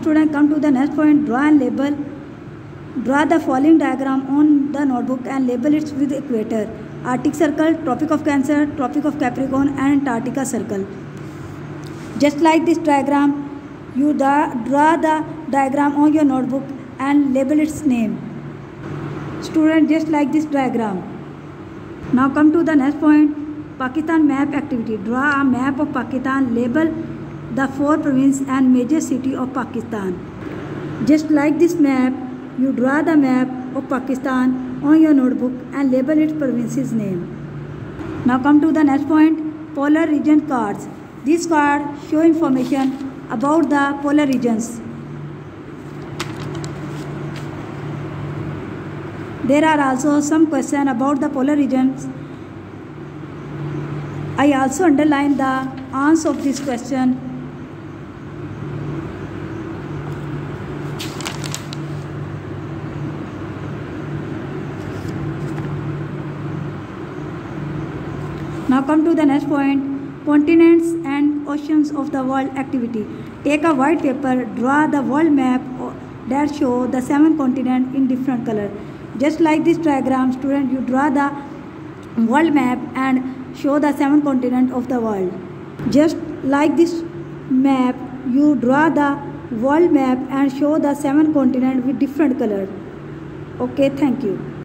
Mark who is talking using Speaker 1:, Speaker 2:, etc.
Speaker 1: student come to the next point draw and label draw the following diagram on the notebook and label it with equator arctic circle tropic of cancer tropic of capricorn and antarctica circle just like this diagram you draw the diagram on your notebook and label its name student just like this diagram now come to the next point pakistan map activity draw a map of pakistan label the four provinces and major city of pakistan just like this map you draw the map of pakistan on your notebook and label its province's name now come to the next point polar region cards these cards show information about the polar regions There are also some questions about the polar regions. I also underline the answer of this question. Now come to the next point. Continents and oceans of the world activity. Take a white paper, draw the world map that show the seven continents in different color. Just like this diagram student you draw the world map and show the seven continent of the world. Just like this map you draw the world map and show the seven continent with different color. Okay thank you